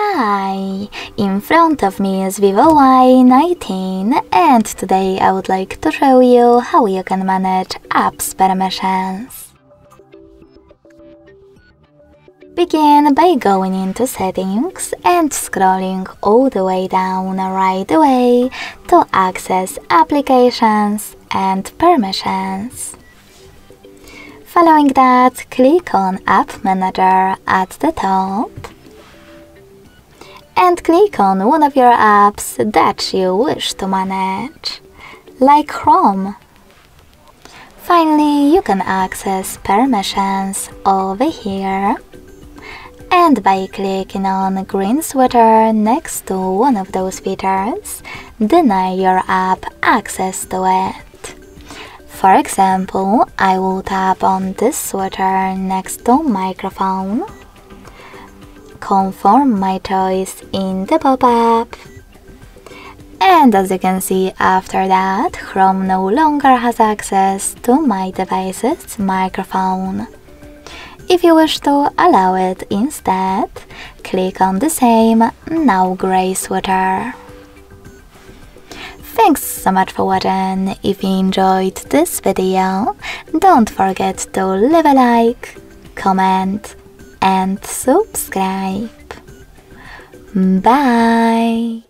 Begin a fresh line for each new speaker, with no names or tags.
Hi, in front of me is Vivo Y19 and today I would like to show you how you can manage apps permissions. Begin by going into settings and scrolling all the way down right away to access applications and permissions. Following that, click on App Manager at the top and click on one of your apps that you wish to manage, like Chrome. Finally, you can access permissions over here and by clicking on green switcher next to one of those features, deny your app access to it. For example, I will tap on this switcher next to microphone, confirm my choice in the pop-up, and as you can see after that, Chrome no longer has access to my device's microphone. If you wish to allow it instead, click on the same now grey switcher. Thanks so much for watching. If you enjoyed this video, don't forget to leave a like, comment and subscribe. Bye!